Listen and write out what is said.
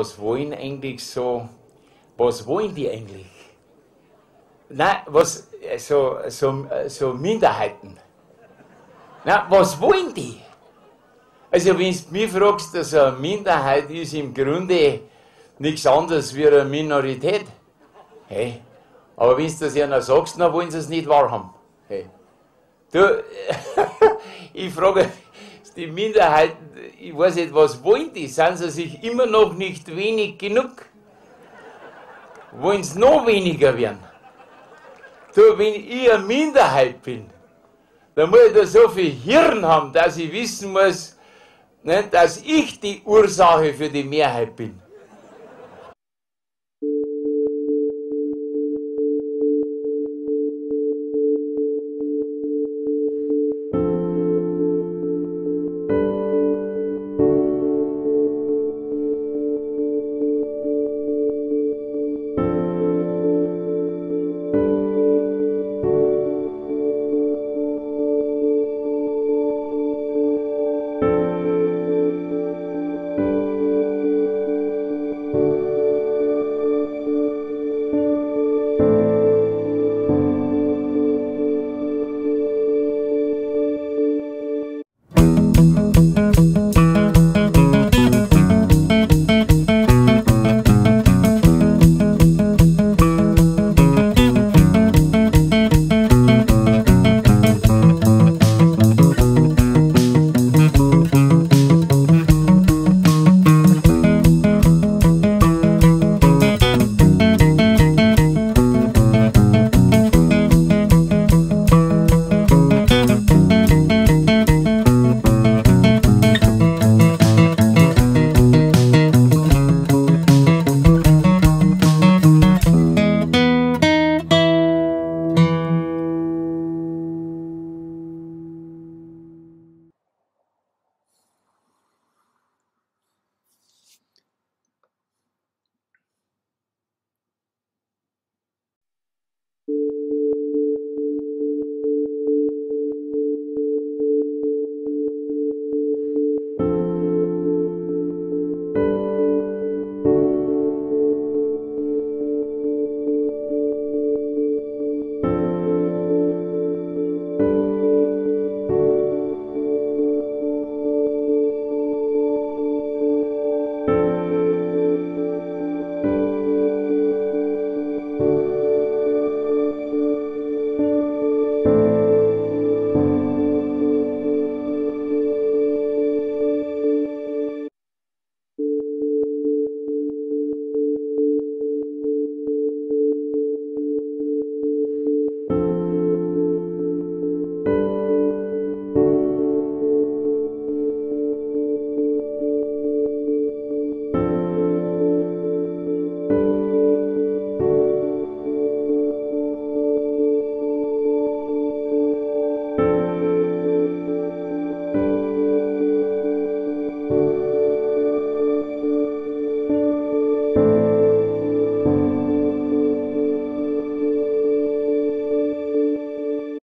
was wollen eigentlich so, was wollen die eigentlich? Nein, was, so, so, so Minderheiten. Na, was wollen die? Also, wenn du mich fragst, dass eine Minderheit ist im Grunde nichts anderes wie eine Minorität. Hey. Aber wenn du das einer sagst, dann wollen sie es nicht wahrhaben. Hey. Du, ich frage, die Minderheiten, ich weiß nicht, was wollen die? Sind sie sich immer noch nicht wenig genug? Wollen sie noch weniger werden? Du, wenn ich eine Minderheit bin, dann muss ich da so viel Hirn haben, dass ich wissen muss, ne, dass ich die Ursache für die Mehrheit bin.